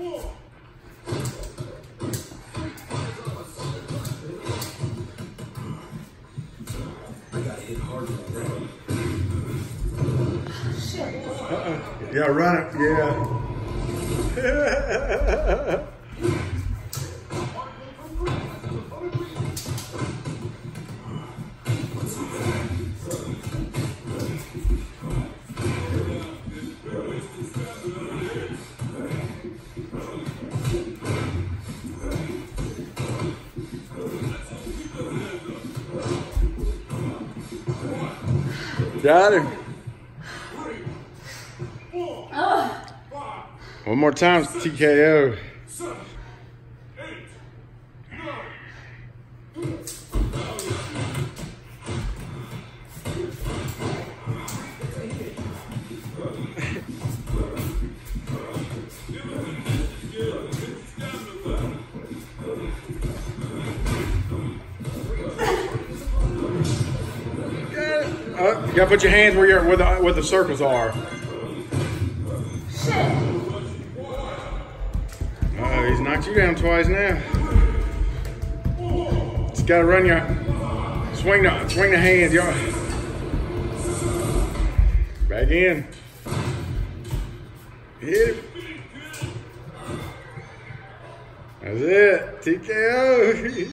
Uh-uh. Yeah, run it. Yeah. Got him. Oh. One more time, TKO. Gotta put your hands where your where the where the circles are. Uh, he's knocked you down twice now. Just gotta run your swing the swing the hands, y'all. Back in. Hit him. That's it. TKO.